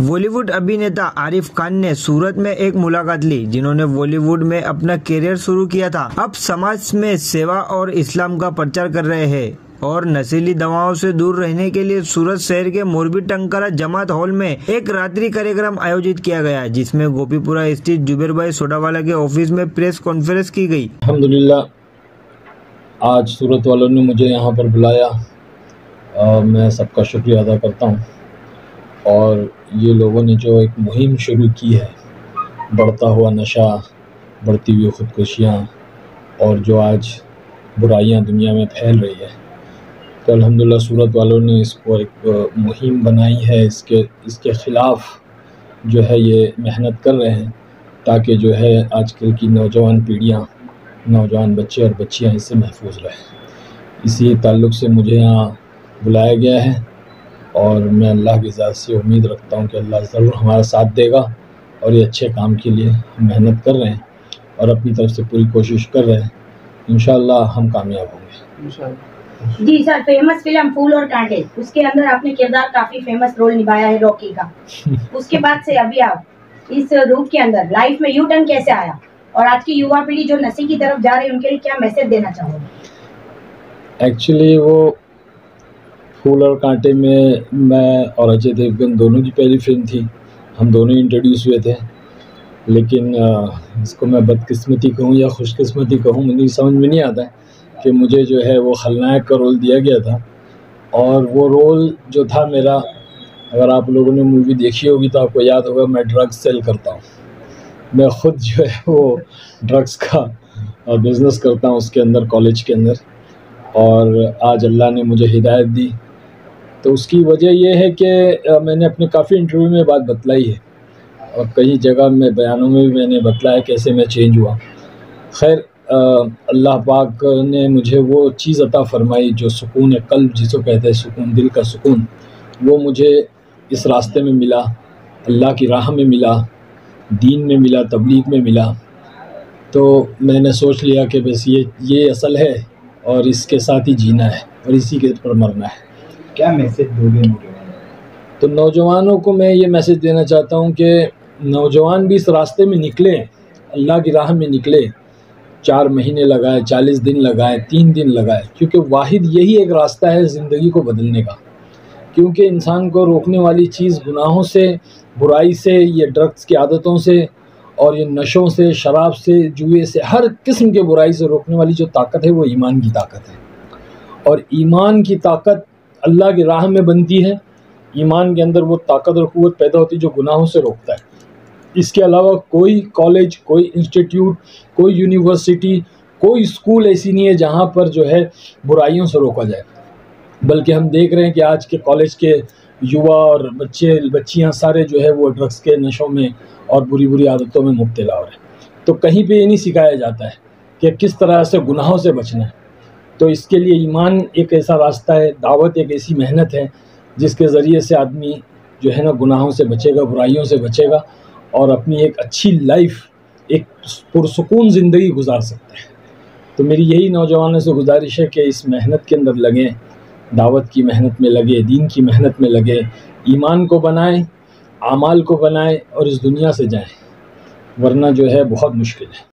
बॉलीवुड अभिनेता आरिफ खान ने सूरत में एक मुलाकात ली जिन्होंने बॉलीवुड में अपना करियर शुरू किया था। अब समाज में सेवा और इस्लाम का प्रचार कर रहे हैं और नशीली दवाओं से दूर रहने के लिए सूरत शहर के मोरबी टंकरा जमात हॉल में एक रात्रि कार्यक्रम आयोजित किया गया जिसमें गोपीपुरा स्थित जुबेर भाई सोडावाला के ऑफ़िस में प्रेस कॉन्फ्रेंस की गई। अल्हम्दुलिल्लाह आज सूरत वालों ने मुझे यहाँ पर बुलाया आ, मैं सबका शुक्रिया अदा करता हूँ। और ये लोगों ने जो एक मुहिम शुरू की है, बढ़ता हुआ नशा, बढ़ती हुई ख़ुदकुशियाँ और जो आज बुराइयाँ दुनिया में फैल रही है। तो अल्हम्दुलिल्लाह सूरत वालों ने इसको एक मुहिम बनाई है। इसके इसके ख़िलाफ़ जो है ये मेहनत कर रहे हैं ताकि जो है आजकल की नौजवान पीढ़ियाँ, नौजवान बच्चे और बच्चियाँ इससे महफूज रहें। इसी ताल्लुक़ से मुझे यहाँ बुलाया गया है। और मैं अल्लाह की ज़ात से उम्मीद रखता हूँ कि अल्लाह ज़रूर हमारा साथ देगा और ये अच्छे काम के लिए हम मेहनत कर रहे हैं और अपनी तरफ़ से पूरी कोशिश कर रहे हैं। इन हम कामयाब होंगे। जी sir famous film Phool aur Kaante. उसके अंदर आपने किरदार काफ़ी फ़ेमस रोल निभाया है रॉकी का। उसके बाद से अभी आप इस रूप के अंदर लाइफ में यू टर्न कैसे आया? और आज की युवा पीढ़ी जो नशे की तरफ़ जा रही है उनके लिए क्या मैसेज देना चाहोगे? एक्चुअली वो फूल और कांटे में मैं और अजय देवगन दोनों की पहली फ़िल्म थी। हम दोनों इंट्रोड्यूस हुए थे। लेकिन इसको मैं बदकिस्मती कहूँ या खुशकिस्मती कहूँ, मुझे समझ में नहीं आता है कि मुझे जो है वो खलनायक का रोल दिया गया था। और वो रोल जो था मेरा, अगर आप लोगों ने मूवी देखी होगी तो आपको याद होगा, मैं ड्रग्स सेल करता हूँ। मैं ख़ुद जो है वो ड्रग्स का बिज़नेस करता हूँ उसके अंदर कॉलेज के अंदर। और आज अल्लाह ने मुझे हिदायत दी तो उसकी वजह यह है कि मैंने अपने काफ़ी इंटरव्यू में बात बतलाई है। और कई जगह में, बयानों में भी मैंने बतलाया कैसे मैं चेंज हुआ। खैर अल्लाह पाक ने मुझे वो चीज़ अता फ़रमाई जो सुकून है, कल्ब जिसको कहते हैं सुकून, दिल का सुकून, वो मुझे इस रास्ते में मिला, अल्लाह की राह में मिला, दीन में मिला, तबलीग में मिला। तो मैंने सोच लिया कि बस ये ये असल है और इसके साथ ही जीना है और इसी के पर मरना है। क्या मैसेज दोगे तो नौजवानों को मैं ये मैसेज देना चाहता हूँ कि नौजवान भी इस रास्ते में निकले, अल्लाह की राह में निकले। चार महीने लगाए, चालीस दिन लगाए, तीन दिन लगाए, क्योंकि वाहिद यही एक रास्ता है ज़िंदगी को बदलने का। क्योंकि इंसान को रोकने वाली चीज़ गुनाहों से, बुराई से, ये ड्रग्स की आदतों से, और ये नशों से, शराब से, जुए से, हर किस्म के बुराई से रोकने वाली जो ताकत है, वो ईमान की ताकत है। और ईमान की ताकत अल्लाह की राह में बनती है, ईमान के अंदर वो ताकत और क़वत पैदा होती है जो गुनाहों से रोकता है। इसके अलावा कोई कॉलेज कोई इंस्टीट्यूट कोई यूनिवर्सिटी कोई स्कूल ऐसी नहीं है जहाँ पर जो है बुराइयों से रोका जाए। बल्कि हम देख रहे हैं कि आज के कॉलेज के युवा और बच्चे, बच्चियाँ सारे जो है वो ड्रग्स के नशों में और बुरी बुरी आदतों में मुबतला हो रहे हैं। तो कहीं पे ये नहीं सिखाया जाता है कि किस तरह से गुनाहों से बचना है। तो इसके लिए ईमान एक ऐसा रास्ता है, दावत एक ऐसी मेहनत है, जिसके ज़रिए से आदमी जो है ना गुनाहों से बचेगा, बुराइयों से बचेगा और अपनी एक अच्छी लाइफ एक पुरसकून ज़िंदगी गुजार सकता है। तो मेरी यही नौजवानों से गुजारिश है कि इस मेहनत के अंदर लगें, दावत की मेहनत में लगे, दीन की मेहनत में लगे, ईमान को बनाएँ, आमाल को बनाएँ और इस दुनिया से जाएँ, वरना जो है बहुत मुश्किल है।